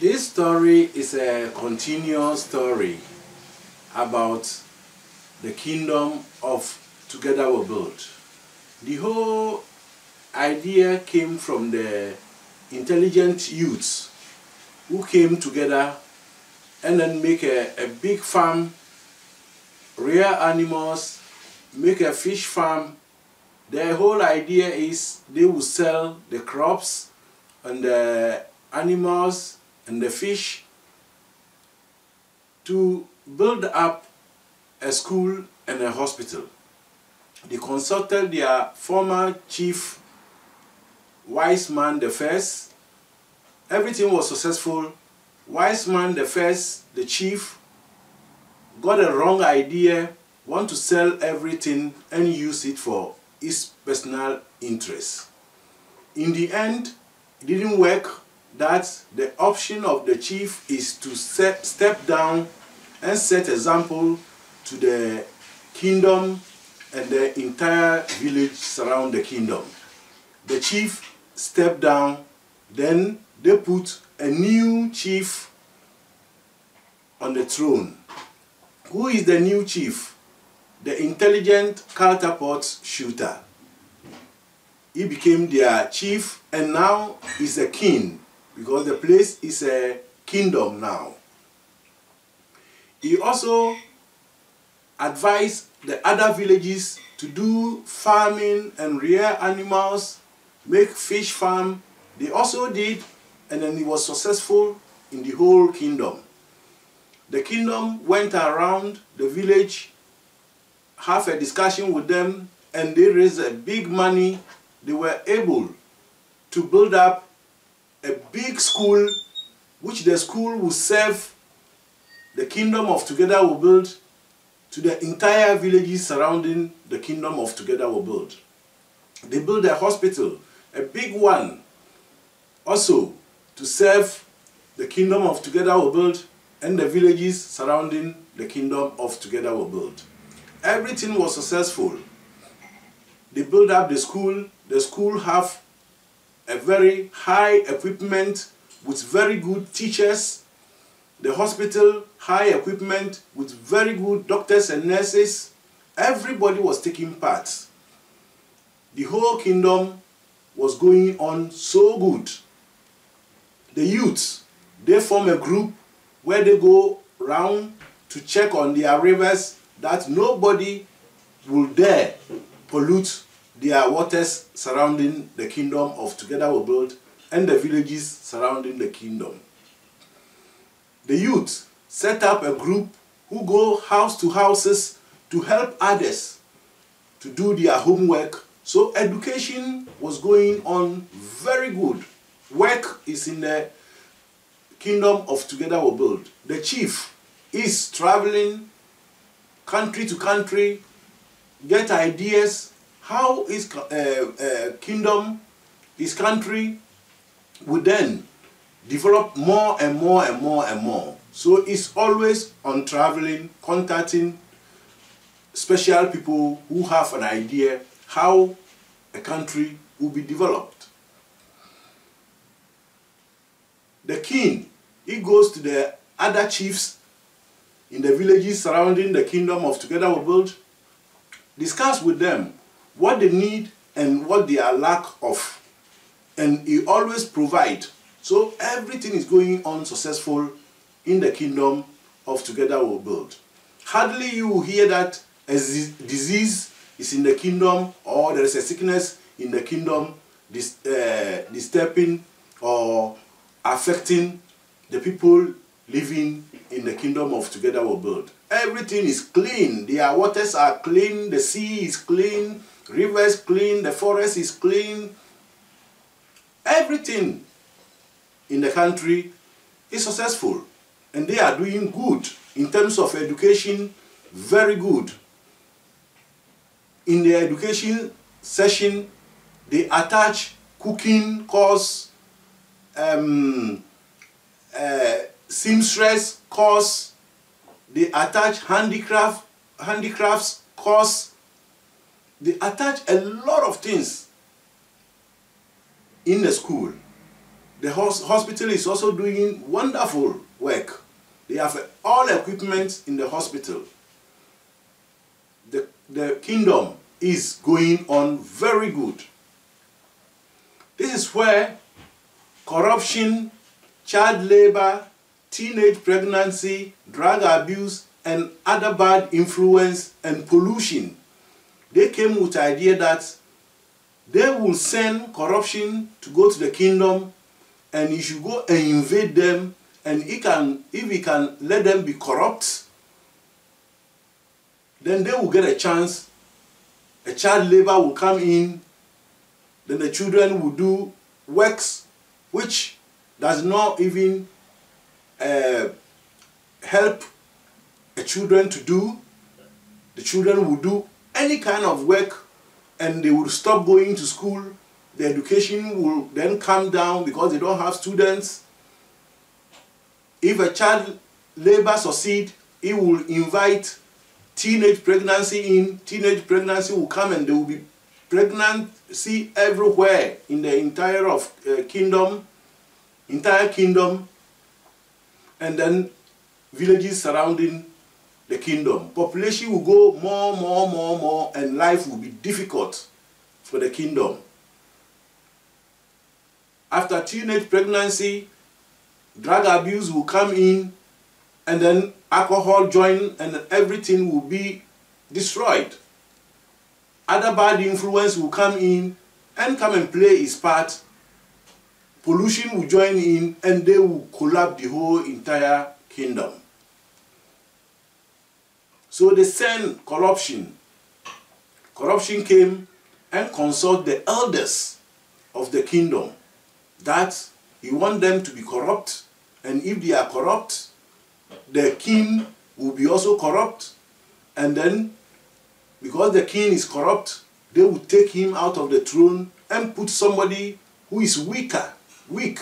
This story is a continuous story about the kingdom of Together We Build. The whole idea came from the intelligent youths who came together and then make a, a big farm, rear animals, make a fish farm. The whole idea is they will sell the crops and the animals and the fish to build up a school and a hospital. They consulted their former chief, wise man the first. Everything was successful. Wise man the first, the chief, got a wrong idea, want to sell everything and use it for his personal interest. In the end, it didn't work that the option of the chief is to set, step down and set example to the kingdom and the entire village surround the kingdom. The chief stepped down, then they put a new chief on the throne. Who is the new chief? The intelligent catapult shooter. He became their chief and now is a king because the place is a kingdom now. He also advised the other villages to do farming and rear animals, make fish farm. They also did, and then he was successful in the whole kingdom. The kingdom went around the village, have a discussion with them, and they raised a big money. They were able to build up a big school, which the school will serve the kingdom of Together We Build to the entire villages surrounding the kingdom of Together We Build. They build a hospital, a big one, also to serve the kingdom of Together We Build and the villages surrounding the kingdom of Together We Build. Everything was successful. They build up the school. The school have a very high equipment with very good teachers. The hospital, high equipment with very good doctors and nurses. Everybody was taking part. The whole kingdom was going on so good. The youths, they form a group where they go round to check on their rivers that nobody will dare pollute their waters surrounding the kingdom of Together We Build and the villages surrounding the kingdom. The youth set up a group who go house to houses to help others to do their homework. So education was going on very good. Work is in the kingdom of Together We Build. The chief is traveling country to country, get ideas, how his uh, uh, kingdom, his country would then develop more and more and more and more. So it's always on traveling, contacting special people who have an idea how a country will be developed. The king, he goes to the other chiefs in the villages surrounding the kingdom of Together We Build, discuss with them what they need and what they are lack of. And he always provide. So everything is going on successful in the kingdom of Together We'll Build. Hardly you hear that a disease is in the kingdom or there is a sickness in the kingdom dis uh, disturbing or affecting the people living in the kingdom of Together We'll Build. Everything is clean. Their waters are clean. The sea is clean. Rivers clean. The forest is clean. Everything in the country is successful. And they are doing good in terms of education, very good. In the education session, they attach cooking course, um, uh, seamstress course, they attach handicraft, handicrafts course, they attach a lot of things in the school. the hos- hospital is also doing wonderful work. They have all equipment in the hospital. The, the kingdom is going on very good. This is where corruption, child labor, teenage pregnancy, drug abuse, and other bad influence and pollution. They came with the idea that they will send corruption to go to the kingdom and he should go and invade them and he can if he can let them be corrupt then they will get a chance. A child labor will come in then the children will do works which does not even uh, help the children to do. The children will do any kind of work and they will stop going to school the education will then come down because they don't have students. If a child labor succeed it will invite teenage pregnancy in teenage pregnancy will come and there will be pregnancy everywhere in the entire of uh, kingdom entire kingdom. And then villages surrounding the kingdom. Population will go more more more more and life will be difficult for the kingdom. After teenage pregnancy drug abuse will come in and then alcohol join and everything will be destroyed. Other bad influence will come in and come and play its part. Pollution will join in and they will collapse the whole entire kingdom so they send corruption. Corruption came and consult the elders of the kingdom that he want them to be corrupt. And if they are corrupt the king will be also corrupt. And then because the king is corrupt they will take him out of the throne and put somebody who is weaker weak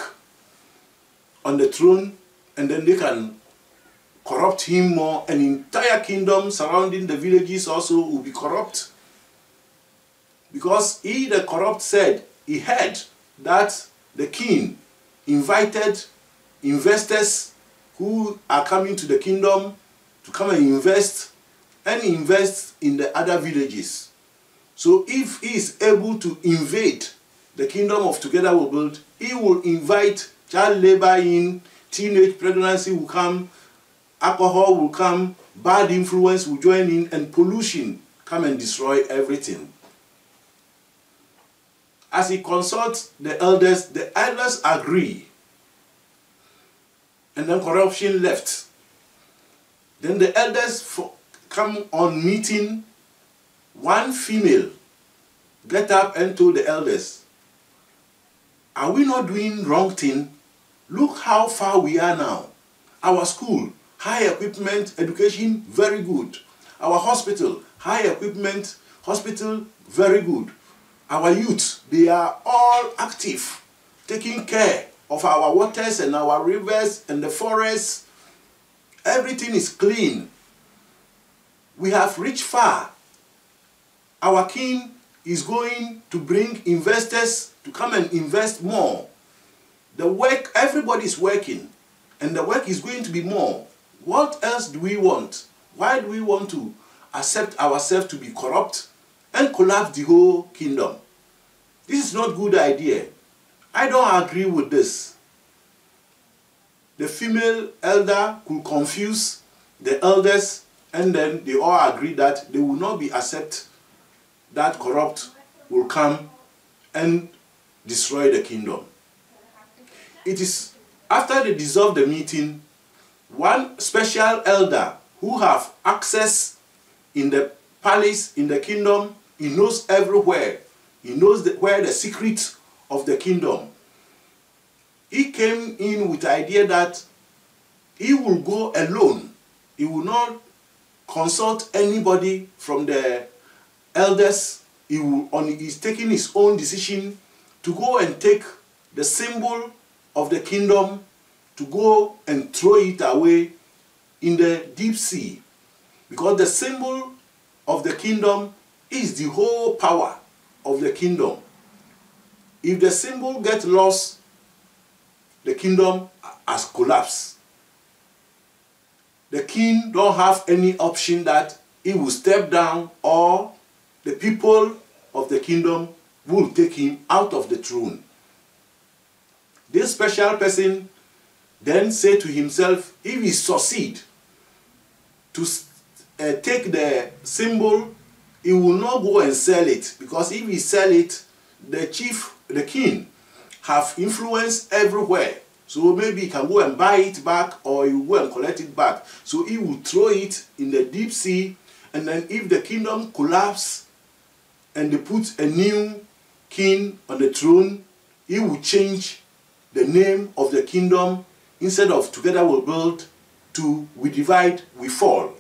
on the throne. And then they can corrupt him more and entire kingdom surrounding the villages also will be corrupt because he the corrupt said he heard that the king invited investors who are coming to the kingdom to come and invest and invest in the other villages. So if he is able to invade the kingdom of Together We Build, he will invite child labor in, teenage pregnancy will come, alcohol will come, bad influence will join in, and pollution come and destroy everything. As he consults the elders, the elders agree. And then corruption left. Then the elders come on meeting. One female get up and told the elders, are we not doing wrong thing? Look how far we are now. Our school, high equipment, education, very good. Our hospital, high equipment, hospital, very good. Our youth, they are all active, taking care of our waters and our rivers and the forests. Everything is clean. We have reached far. Our king is going to bring investors to come and invest more. The work, everybody is working, and the work is going to be more. What else do we want? Why do we want to accept ourselves to be corrupt and collapse the whole kingdom? This is not good idea. I don't agree with this. The female elder could confuse the elders and then they all agree that they will not be accept that corrupt will come and destroy the kingdom. It is after they dissolve the meeting, one special elder who have access in the palace, in the kingdom, he knows everywhere. He knows the, where the secret of the kingdom. He came in with the idea that he will go alone. He will not consult anybody from the elders. He will on, he's taking his own decision to go and take the symbol of the kingdom to go and throw it away in the deep sea. Because the symbol of the kingdom is the whole power of the kingdom. If the symbol gets lost, the kingdom has collapsed. The king don't have any option that he will step down or the people of the kingdom will take him out of the throne. This special person then say to himself, if he succeed to uh, take the symbol, he will not go and sell it because if he sell it, the chief, the king, have influence everywhere. So maybe he can go and buy it back or he will go and collect it back. So he will throw it in the deep sea and then if the kingdom collapse and they put a new king on the throne, he will change the name of the kingdom instead of together we'll build to we divide, we fall.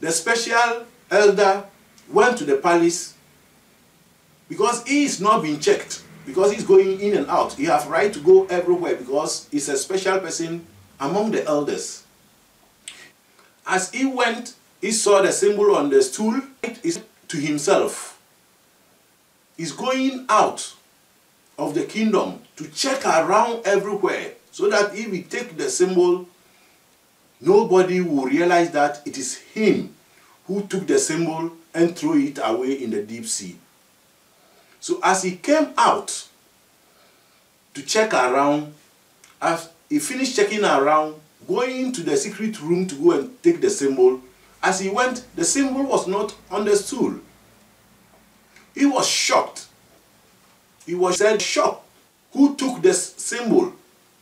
The special elder went to the palace because he is not being checked because he's going in and out. He has right to go everywhere because he's a special person among the elders. As he went, he saw the symbol on the stool to himself. He's going out of the kingdom to check around everywhere so that if he take the symbol, nobody will realize that it is him who took the symbol and threw it away in the deep sea. So as he came out to check around, as he finished checking around, going to the secret room to go and take the symbol, as he went, the symbol was not on the stool. He was shocked. He was said shocked. Who took the symbol?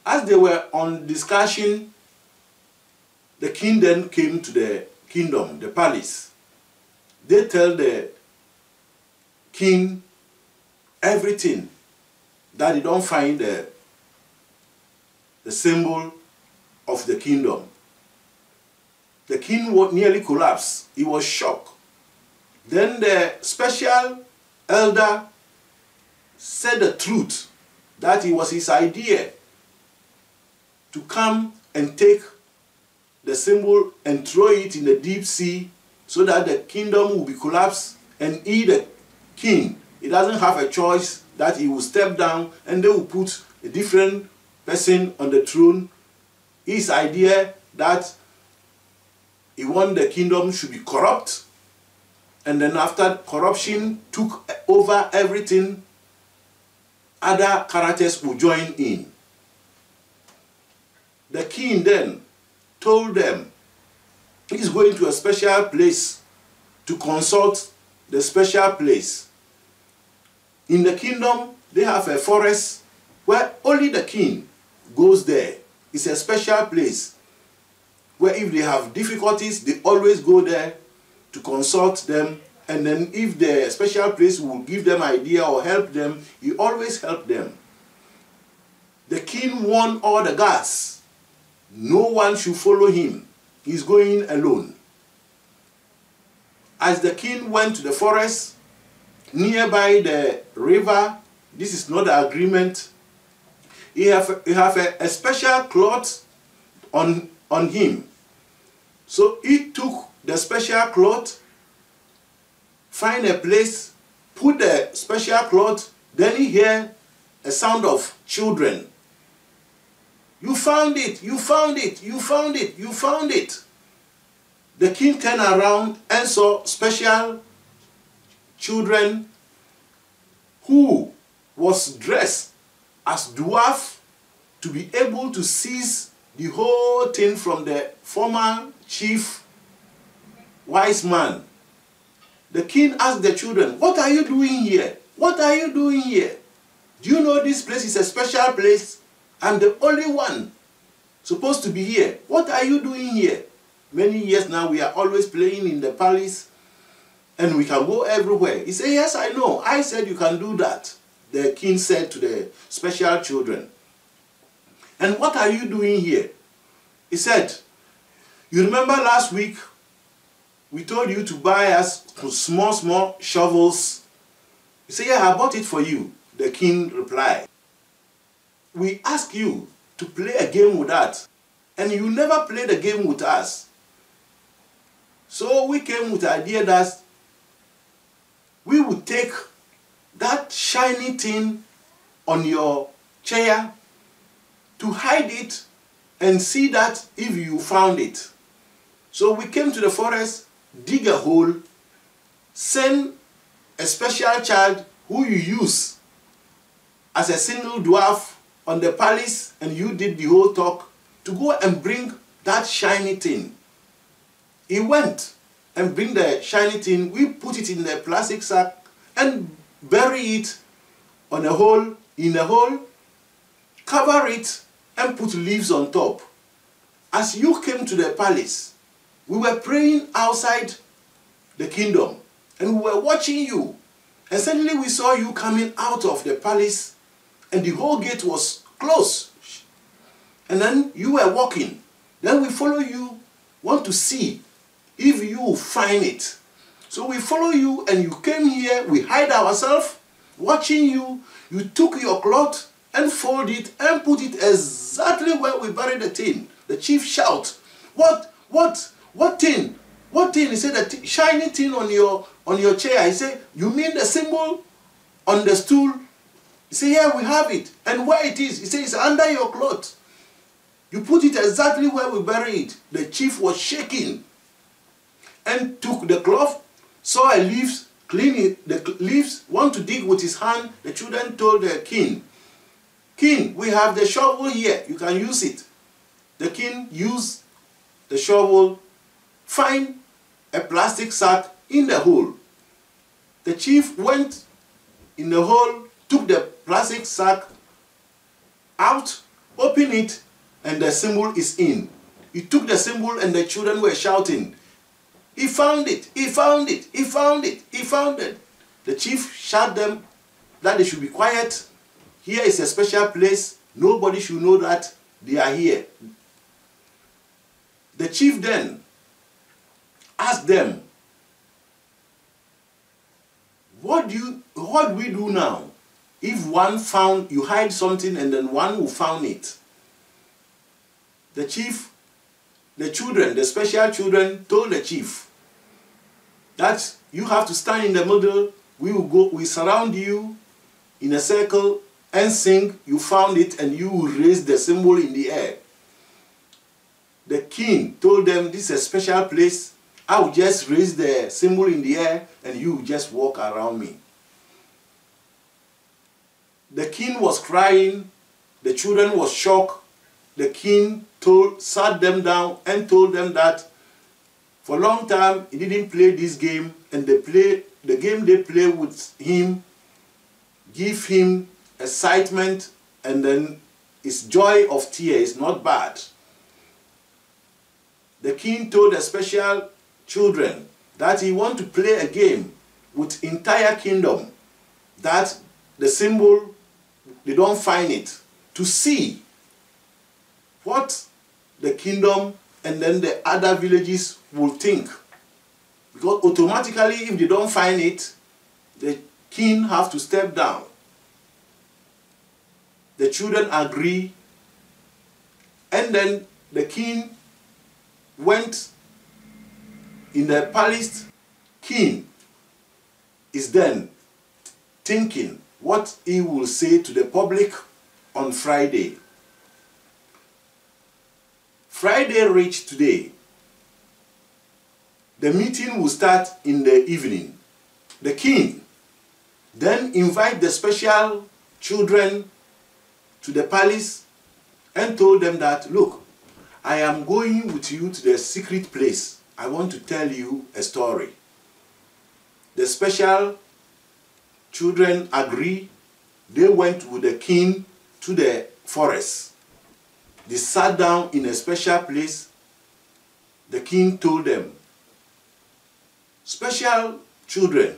As they were on discussion, the king then came to the kingdom, the palace. They tell the king everything that they don't find the, the symbol of the kingdom. The king nearly collapsed. He was shocked. Then the special elder said the truth that it was his idea to come and take the symbol and throw it in the deep sea so that the kingdom will be collapsed and he the king he doesn't have a choice that he will step down and they will put a different person on the throne. His idea that he want the kingdom should be corrupt and then after corruption took over everything, other characters will join in. The king then told them he's going to a special place to consult the special place in the kingdom, they have a forest where only the king goes there. It's a special place where if they have difficulties, they always go there to consult them. And then if the special place will give them idea or help them, he always help them. The king warned all the guards. No one should follow him. He's going alone. As the king went to the forest, nearby the river. This is not the agreement. He have, he have a, a special cloth on, on him. So he took the special cloth, find a place, put the special cloth, then he hear a sound of children. You found it, you found it, you found it, you found it. The king turned around and saw special children who was dressed as dwarf to be able to seize the whole thing from the former chief wise man. The king asked the children, What are you doing here? What are you doing here? Do you know this place is a special place? I'm the only one supposed to be here. What are you doing here? Many years now, we are always playing in the palace and we can go everywhere. He said, Yes, I know. I said you can do that. The king said to the special children. And what are you doing here? He said, You remember last week we told you to buy us small, small shovels. You say, Yeah, I bought it for you. The king replied, We ask you to play a game with that, and you never play the game with us. So we came with the idea that we would take that shiny thing on your chair to hide it and see that if you found it. So we came to the forest, dig a hole, send a special child who you use as a single dwarf on the palace and you did the whole talk to go and bring that shiny thing. He went and bring the shiny thing. We put it in the plastic sack and bury it on a hole, in a hole, cover it and put leaves on top. As you came to the palace, we were praying outside the kingdom and we were watching you. And suddenly we saw you coming out of the palace and the whole gate was closed. And then you were walking. Then we follow you, want to see if you find it. So we follow you and you came here, we hide ourselves, watching you. You took your cloth and fold it and put it exactly where we buried the tin. The chief shout, what, what, what thing? What thing? He said, the shiny thing on your, on your chair. He said, you mean the symbol on the stool? He said, yeah, we have it. And where it is? He said, it's under your cloth. You put it exactly where we bury it. The chief was shaking and took the cloth, saw a leaves, clean it, the leaves, want to dig with his hand. The children told the king, King, we have the shovel here. You can use it. The king used the shovel, find a plastic sack in the hole. The chief went in the hole, took the plastic sack out, opened it, and the symbol is in. He took the symbol and the children were shouting, he found it, he found it, he found it, he found it. The chief shouted them that they should be quiet. Here is a special place. Nobody should know that they are here. The chief then asked them, what do you what do we do now? If one found you hide something and then one who found it. The chief the children the special children told the chief that you have to stand in the middle. We will go we surround you in a circle and sing you found it and you will raise the symbol in the air. The king told them this is a special place I will just raise the symbol in the air and you just walk around me. The king was crying, the children was shocked. The king told, sat them down and told them that for a long time he didn't play this game and they play, the game they play with him give him excitement and then his joy of tears not bad. The king told a special children that he want to play a game with entire kingdom that the symbol they don't find it to see what the kingdom and then the other villages will think. Because automatically if they don't find it the king have to step down. The children agree. And then the king went in the palace, king is then thinking what he will say to the public on Friday. Friday reached today. The meeting will start in the evening. The king then invite the special children to the palace and told them that, look, I am going with you to the secret place I want to tell you a story. The special children agree. They went with the king to the forest. They sat down in a special place. The king told them, Special children,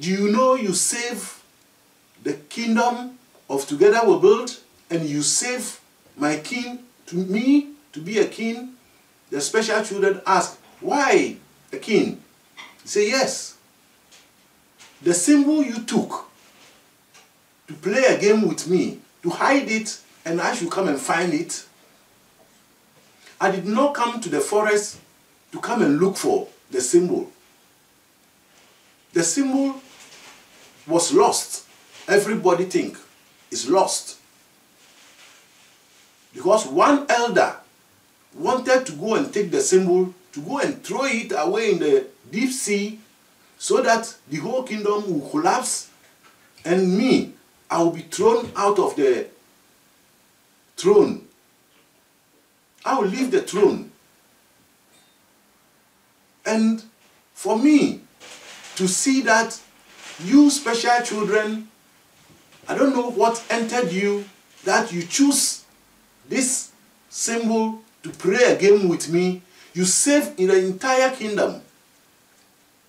do you know you save the kingdom of Together We Build and you save my king to me to be a king? The special children asked, why a king? Say yes. The symbol you took to play a game with me, to hide it, and I should come and find it. I did not come to the forest to come and look for the symbol. The symbol was lost. Everybody think it's lost. Because one elder wanted to go and take the symbol, to go and throw it away in the deep sea so that the whole kingdom will collapse and me, I will be thrown out of the throne. I will leave the throne. And for me to see that you special children, I don't know what entered you that you choose this symbol to pray again with me. You save in the entire kingdom.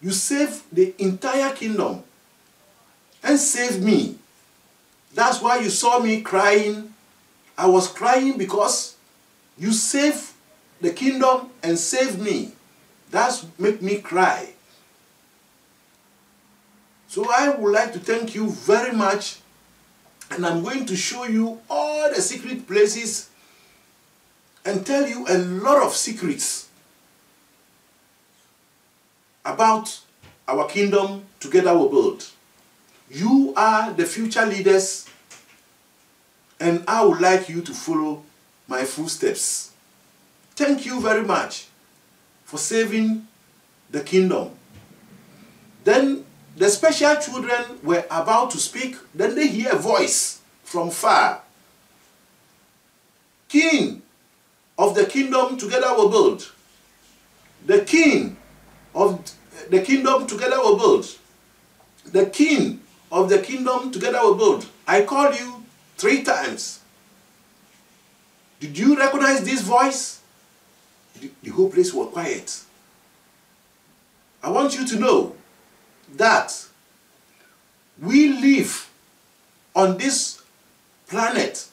You save the entire kingdom and save me. That's why you saw me crying. I was crying because you saved the kingdom and saved me. That's make me cry. So I would like to thank you very much and I'm going to show you all the secret places and tell you a lot of secrets about our kingdom together we build. You are the future leaders and I would like you to follow my footsteps. Thank you very much for saving the kingdom. Then the special children were about to speak, then they hear a voice from far. King of the kingdom together will build. The king of the kingdom together will build. The king of the kingdom together will build. I called you three times. Did you recognize this voice? The whole place was quiet. I want you to know that we live on this planet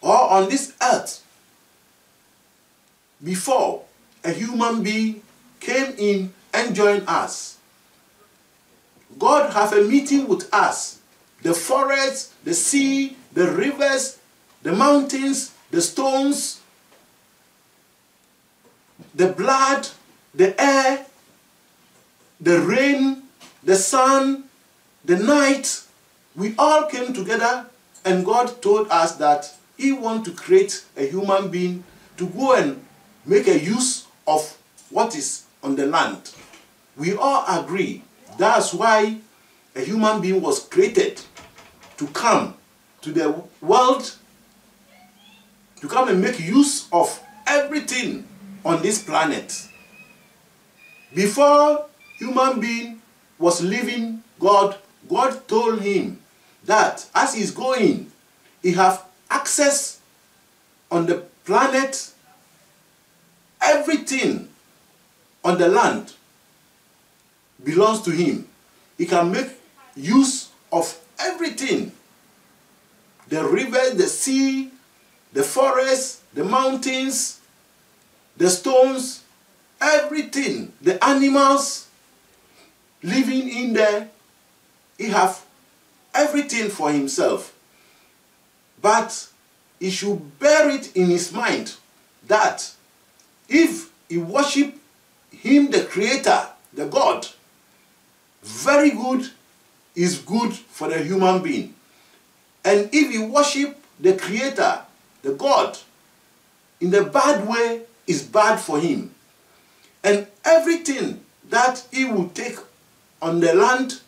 or on this earth before a human being came in and joined us. God have a meeting with us. The forest, the sea, the rivers, the mountains, the stones, the blood, the air, the rain, the sun, the night, we all came together and God told us that he want to create a human being to go and make a use of what is on the land. We all agree. That's why a human being was created to come to the world, to come and make use of everything on this planet. Before human being was living God, God told him that as he's going, he have access on the planet, everything on the land belongs to him. He can make use of everything. The river, the sea, the forest, the mountains, the stones, everything, the animals living in there, he have everything for himself. But he should bear it in his mind that if he worship him, the creator, the God, very good is good for the human being. And if you worship the creator, the God, in the bad way, is bad for him. And everything that he will take on the land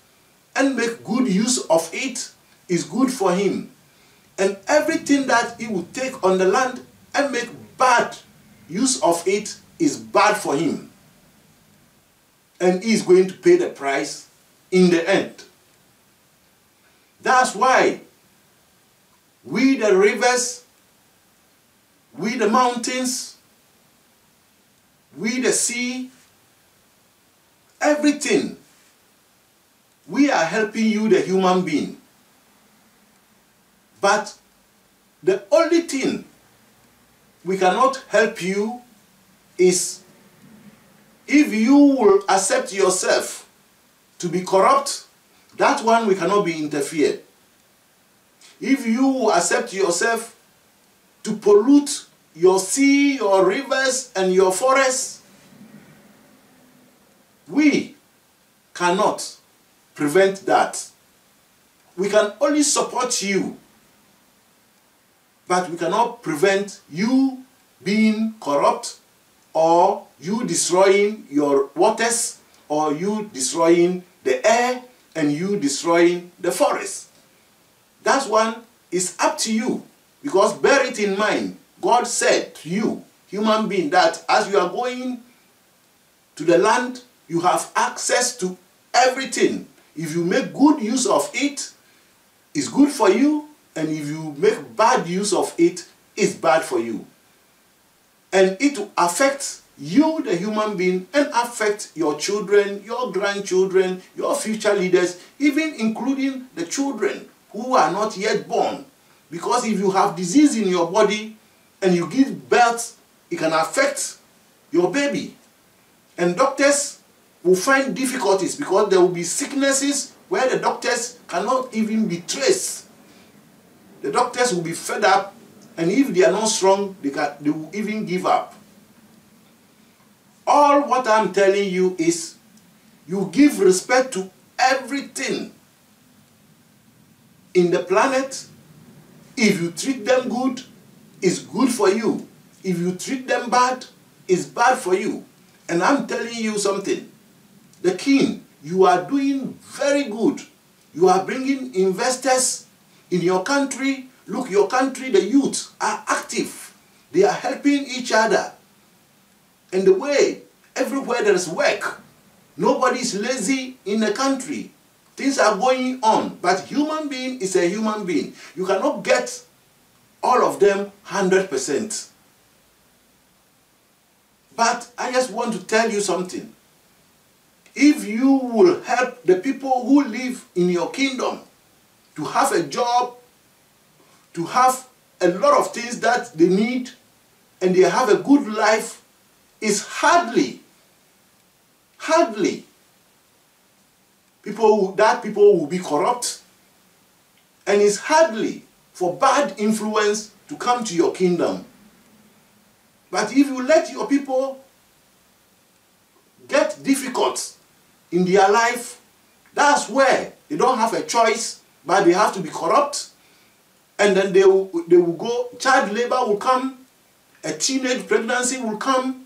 and make good use of it is good for him. And everything that he will take on the land and make bad use of it is bad for him. And is going to pay the price in the end. That's why we the rivers, we the mountains, we the sea, everything, we are helping you the human being. But the only thing we cannot help you is if you will accept yourself to be corrupt, that one we cannot be interfered. If you accept yourself to pollute your sea, your rivers, and your forests, we cannot prevent that. We can only support you but we cannot prevent you being corrupt or you destroying your waters or you destroying the air and you destroying the forest. That one is up to you because bear it in mind. God said to you, human being, that as you are going to the land, you have access to everything. If you make good use of it, it's good for you. And if you make bad use of it, it's bad for you. And it affects you, the human being, and affect your children, your grandchildren, your future leaders, even including the children who are not yet born. Because if you have disease in your body and you give birth, it can affect your baby. And doctors will find difficulties because there will be sicknesses where the doctors cannot even be traced. The doctors will be fed up, and if they are not strong, they, can, they will even give up. All what I'm telling you is you give respect to everything in the planet. If you treat them good, it's good for you. If you treat them bad, it's bad for you. And I'm telling you something. The king, you are doing very good. You are bringing investors in your country. Look, your country, the youth are active. They are helping each other. And the way, everywhere there is work, nobody is lazy in the country. Things are going on. But human being is a human being. You cannot get all of them 100%. But I just want to tell you something. If you will help the people who live in your kingdom to have a job, to have a lot of things that they need, and they have a good life, is hardly, hardly people that people will be corrupt, and it's hardly for bad influence to come to your kingdom. But if you let your people get difficult in their life, that's where they don't have a choice, but they have to be corrupt. And then they will, they will go, child labor will come, a teenage pregnancy will come,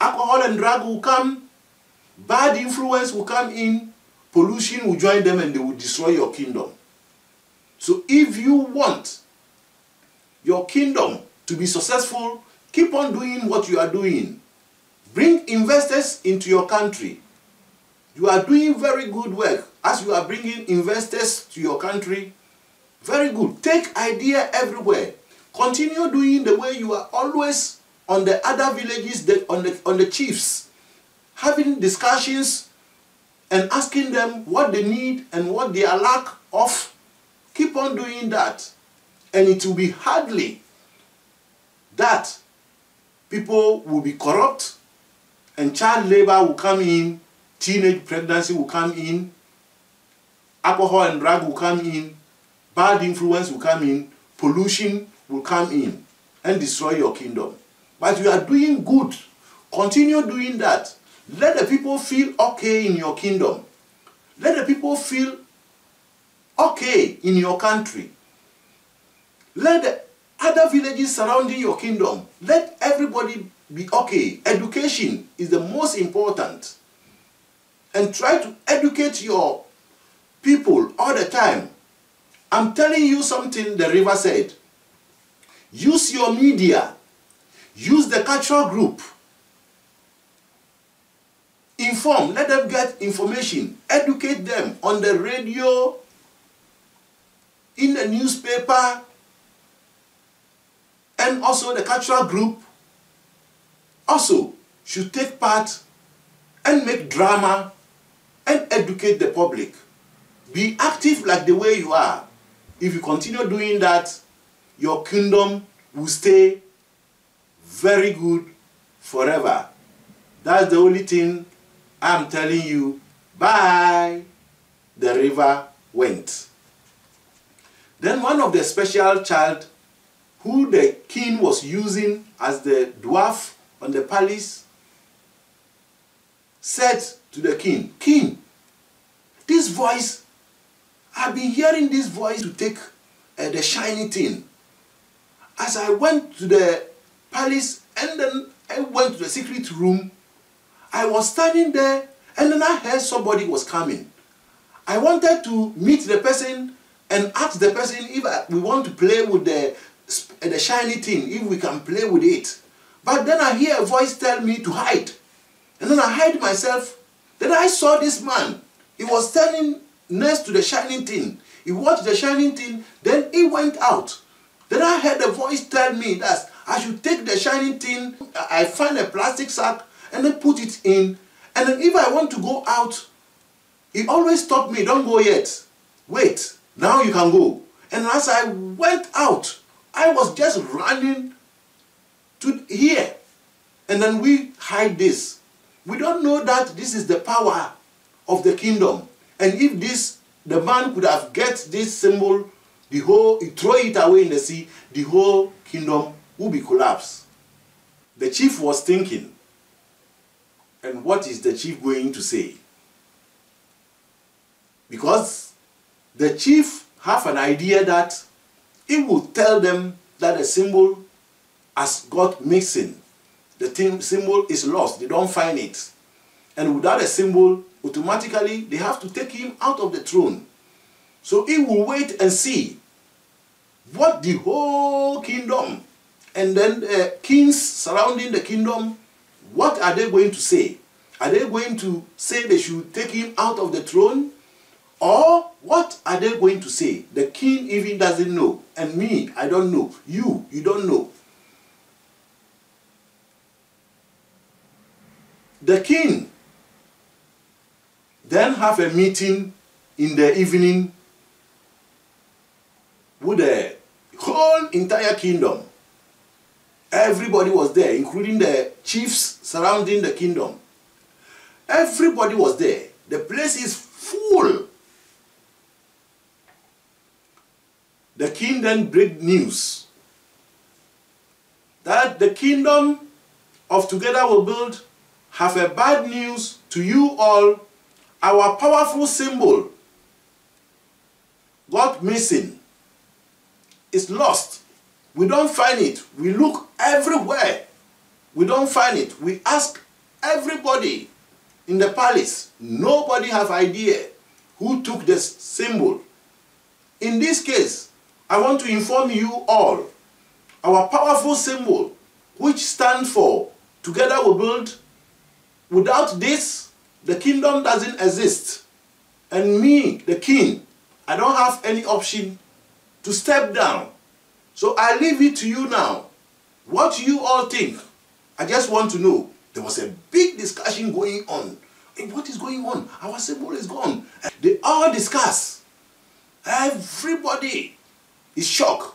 alcohol and drug will come, bad influence will come in, pollution will join them and they will destroy your kingdom. So if you want your kingdom to be successful, keep on doing what you are doing. Bring investors into your country. You are doing very good work as you are bringing investors to your country. Very good. Take idea everywhere. Continue doing the way you are always on the other villages, on, the, on the chiefs, having discussions and asking them what they need and what they are lack of. Keep on doing that. And it will be hardly that people will be corrupt and child labor will come in, teenage pregnancy will come in, alcohol and drug will come in, bad influence will come in, pollution will come in and destroy your kingdom. But you are doing good. Continue doing that. Let the people feel okay in your kingdom. Let the people feel okay in your country. Let the other villages surrounding your kingdom, let everybody be okay. Education is the most important. And try to educate your people all the time. I'm telling you something the river said. Use your media. Use the cultural group. Inform. Let them get information. Educate them on the radio, in the newspaper, and also the cultural group also should take part and make drama and educate the public. Be active like the way you are. If you continue doing that, your kingdom will stay very good forever. That's the only thing I'm telling you. Bye. The river went. Then one of the special child who the king was using as the dwarf on the palace said to the king, King, this voice, I've been hearing this voice to take uh, the shiny thing. As I went to the palace and then I went to the secret room, I was standing there and then I heard somebody was coming. I wanted to meet the person and ask the person if we want to play with the, uh, the shiny thing, if we can play with it. But then I hear a voice tell me to hide. And then I hide myself. Then I saw this man. He was standing next to the shining thing. He watched the shining thing, then he went out. Then I heard a voice tell me that I should take the shining thing, I find a plastic sack, and then put it in. And then if I want to go out, he always stopped me, don't go yet. Wait, now you can go. And as I went out, I was just running to here. And then we hide this. We don't know that this is the power of the kingdom. And if this, the man could have get this symbol, the whole, he throw it away in the sea, the whole kingdom will be collapsed. The chief was thinking, and what is the chief going to say? Because the chief have an idea that he will tell them that the symbol has got missing. The symbol is lost. They don't find it. And without a symbol, automatically they have to take him out of the throne. So he will wait and see what the whole kingdom and then the kings surrounding the kingdom, what are they going to say? Are they going to say they should take him out of the throne? Or what are they going to say? The king even doesn't know. And me, I don't know. You, you don't know. The king then have a meeting in the evening with the whole entire kingdom. Everybody was there, including the chiefs surrounding the kingdom. Everybody was there. The place is full. The king then break news that the kingdom of Together We Build have a bad news to you all. Our powerful symbol got missing. It's lost. We don't find it. We look everywhere. We don't find it. We ask everybody in the palace. Nobody have idea who took this symbol. In this case, I want to inform you all, our powerful symbol, which stands for Together We Build, without this, the kingdom doesn't exist. And me, the king, I don't have any option to step down. So I leave it to you now. What you all think? I just want to know. There was a big discussion going on. And what is going on? Our symbol is gone. Eh, they all discuss. Everybody is shocked.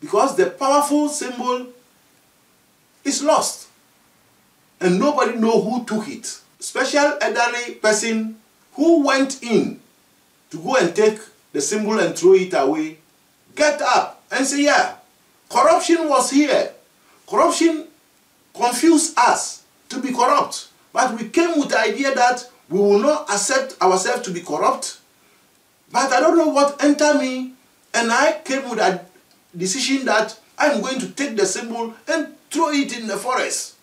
Because the powerful symbol is lost. And nobody know who took it. Special elderly person who went in to go and take the symbol and throw it away get up and say, yeah, corruption was here. Corruption confused us to be corrupt. But we came with the idea that we will not accept ourselves to be corrupt. But I don't know what entered me, and I came with a decision that I'm going to take the symbol and throw it in the forest.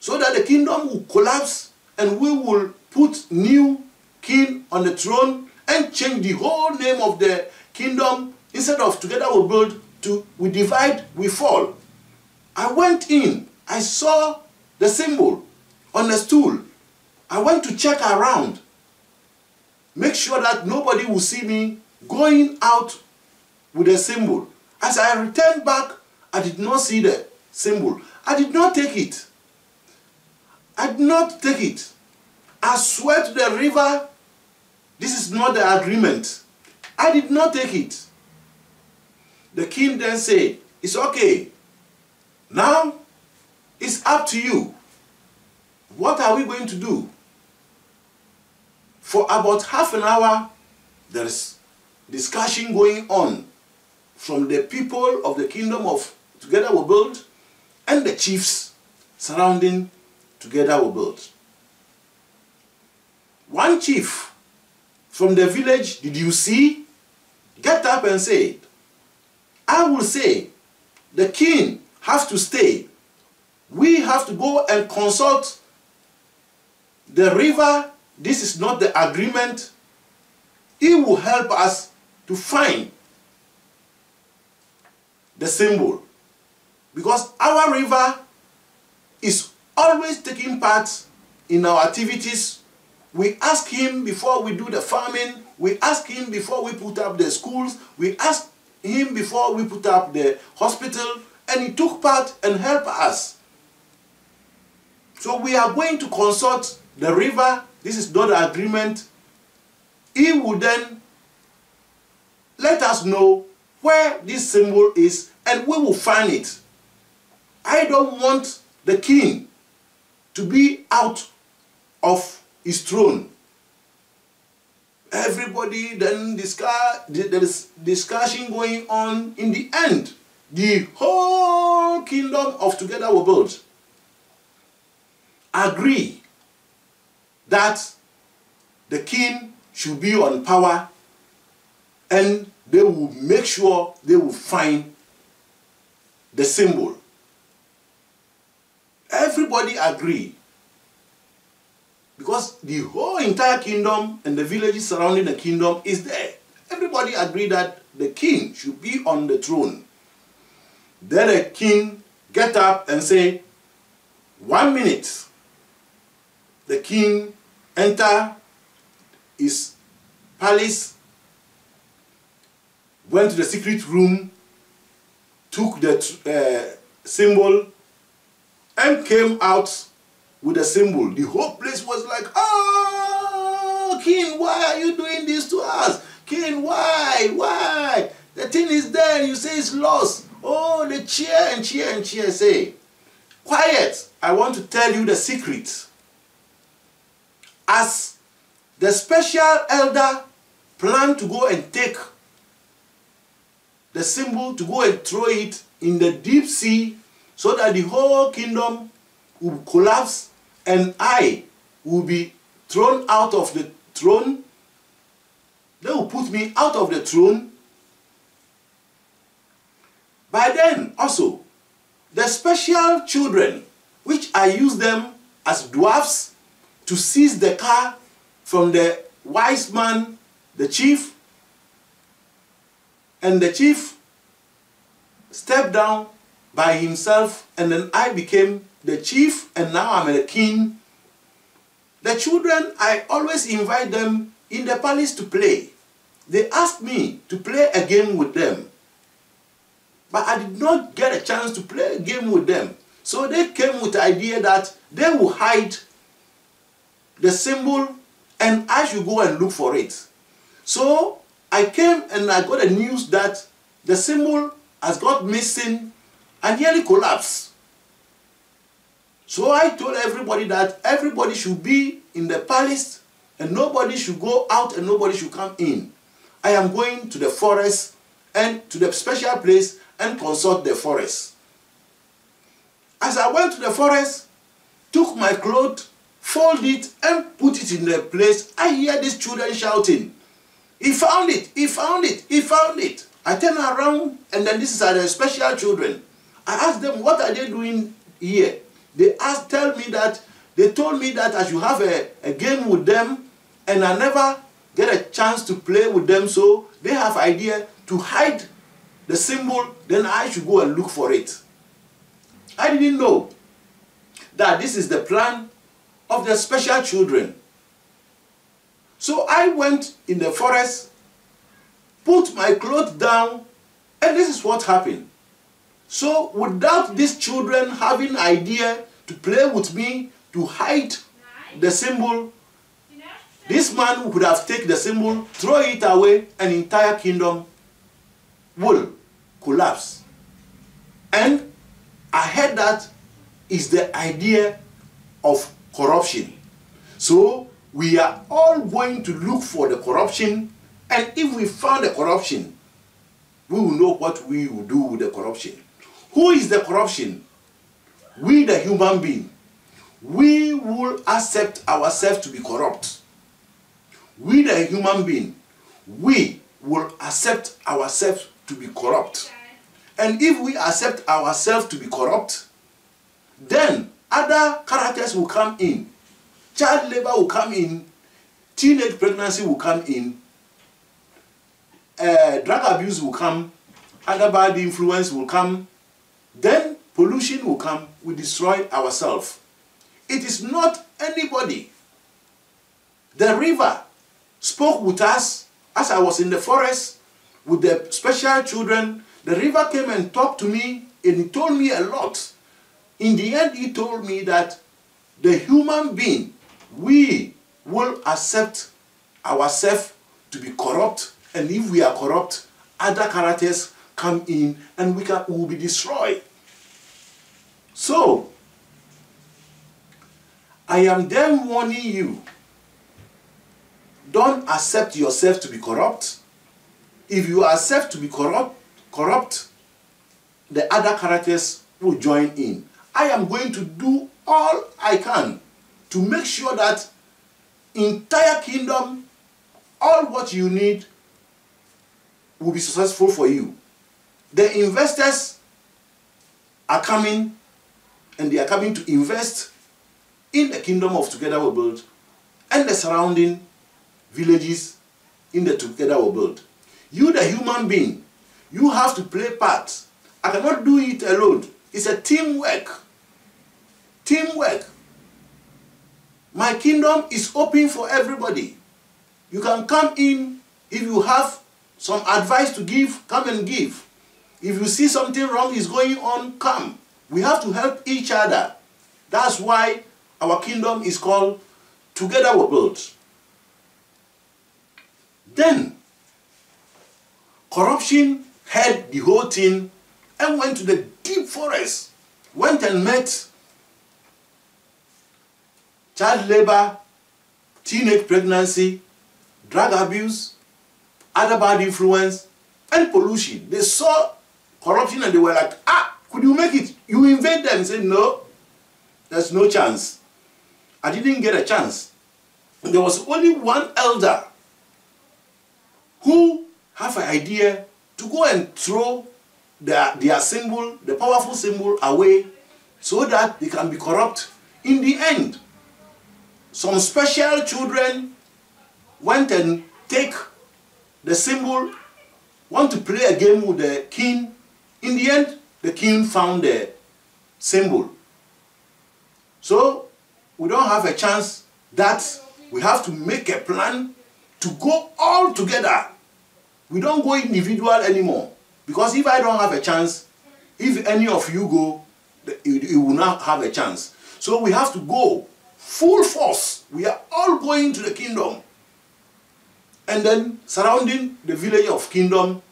So that the kingdom will collapse and we will put new king on the throne and change the whole name of the kingdom Instead of together we build, to we divide, we fall. I went in, I saw the symbol on the stool. I went to check around, make sure that nobody will see me going out with the symbol. As I returned back, I did not see the symbol. I did not take it. I did not take it. I swear to the river, this is not the agreement. I did not take it. The king then said, It's okay. Now it's up to you. What are we going to do? For about half an hour, there is discussion going on from the people of the kingdom of Together We Build and the chiefs surrounding Together We Build. One chief from the village, did you see? Get up and say, I will say the king has to stay. We have to go and consult the river. This is not the agreement. It will help us to find the symbol. Because our river is always taking part in our activities. We ask him before we do the farming. We ask him before we put up the schools. We ask him before we put up the hospital. And he took part and helped us. So we are going to consult the river. This is not an agreement. He will then let us know where this symbol is and we will find it. I don't want the king to be out of his throne. Everybody then discuss, there is discussion going on. In the end, the whole kingdom of Together We Build agree that the king should be on power and they will make sure they will find the symbol. Everybody agree because the whole entire kingdom and the villages surrounding the kingdom is there. Everybody agreed that the king should be on the throne. Then the king get up and say, one minute. The king enter his palace, went to the secret room, took the uh, symbol, and came out with the symbol. The whole place was like, oh, king, why are you doing this to us? King, why? Why? The thing is there, you say it's lost. Oh, the cheer and cheer and cheer say, quiet, I want to tell you the secret. As the special elder planned to go and take the symbol to go and throw it in the deep sea so that the whole kingdom will collapse and I will be thrown out of the throne. They will put me out of the throne. By then, also, the special children, which I use them as dwarfs to seize the car from the wise man, the chief, and the chief stepped down by himself, and then I became the chief, and now I'm a king. The children, I always invite them in the palace to play. They asked me to play a game with them. But I did not get a chance to play a game with them. So they came with the idea that they will hide the symbol and I should go and look for it. So I came and I got the news that the symbol has got missing and nearly collapsed. So I told everybody that everybody should be in the palace and nobody should go out and nobody should come in. I am going to the forest and to the special place and consult the forest. As I went to the forest, took my clothes, fold it and put it in the place, I hear these children shouting, he found it, he found it, he found it. I turn around and then this is the special children. I asked them, what are they doing here? They asked, tell me that, they told me that I should have a, a game with them and I never get a chance to play with them so they have idea to hide the symbol, then I should go and look for it. I didn't know that this is the plan of the special children. So I went in the forest, put my clothes down, and this is what happened. So without these children having idea to play with me, to hide the symbol, this man would have taken the symbol, throw it away, an entire kingdom will collapse. And I heard that is the idea of corruption. So we are all going to look for the corruption and if we found the corruption, we will know what we will do with the corruption. Who is the corruption? We the human being. We will accept ourselves to be corrupt. We the human being. We will accept ourselves to be corrupt. And if we accept ourselves to be corrupt, then other characters will come in. Child labor will come in, teenage pregnancy will come in, uh, drug abuse will come, other bad influence will come, then pollution will come, we destroy ourselves. It is not anybody. The river spoke with us as I was in the forest with the special children. The river came and talked to me and he told me a lot. In the end, he told me that the human being, we will accept ourselves to be corrupt, and if we are corrupt, other characters come in and we, can, we will be destroyed. So, I am then warning you don't accept yourself to be corrupt. If you accept to be corrupt, corrupt, the other characters will join in. I am going to do all I can to make sure that entire kingdom, all what you need will be successful for you. The investors are coming and they are coming to invest in the kingdom of Together We Build and the surrounding villages in the Together We Build. You, the human being, you have to play part. I cannot do it alone. It's a teamwork. Teamwork. My kingdom is open for everybody. You can come in if you have some advice to give, come and give. If you see something wrong is going on, come. We have to help each other. That's why our kingdom is called Together We Build. Then, corruption had the whole thing and went to the deep forest, went and met child labor, teenage pregnancy, drug abuse, other bad influence, and pollution. They saw corruption and they were like, ah, could you make it? You invade them. And say, no, there's no chance. I didn't get a chance. There was only one elder who have an idea to go and throw their, their symbol, the powerful symbol, away so that they can be corrupt. In the end, some special children went and take the symbol, want to play a game with the king. In the end, the king found the symbol. So we don't have a chance that we have to make a plan to go all together. We don't go individual anymore. Because if I don't have a chance, if any of you go, you will not have a chance. So we have to go full force. We are all going to the kingdom. And then surrounding the village of kingdom,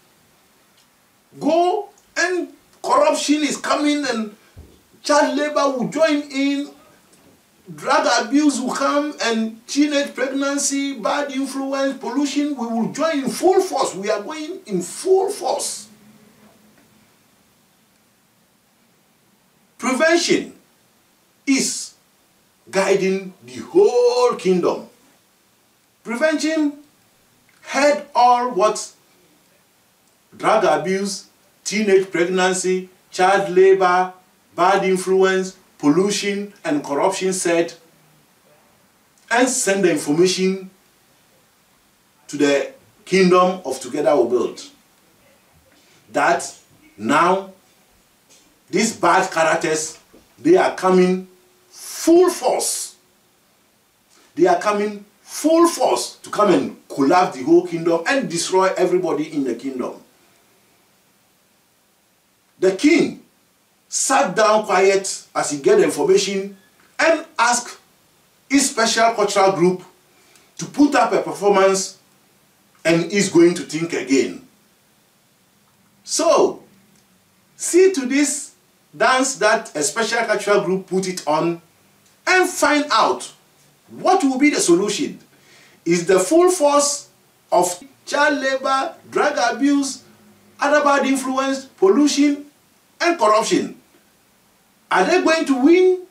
go and corruption is coming and child labor will join in drug abuse will come and teenage pregnancy, bad influence, pollution, we will join in full force. We are going in full force. Prevention is guiding the whole kingdom. Prevention had all what drug abuse, teenage pregnancy, child labor, bad influence, pollution and corruption said and send the information to the kingdom of Together We Build. That now these bad characters, they are coming full force. They are coming full force to come and collapse the whole kingdom and destroy everybody in the kingdom. The king sat down quiet as he get information and asked his special cultural group to put up a performance and is going to think again. So, see to this dance that a special cultural group put it on and find out what will be the solution. Is the full force of child labor, drug abuse, other bad influence, pollution, and corruption. Are they going to win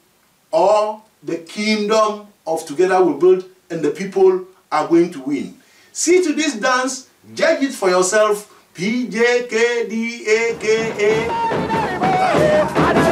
or the kingdom of Together We Build and the people are going to win? See to this dance, judge it for yourself, P J K D A K A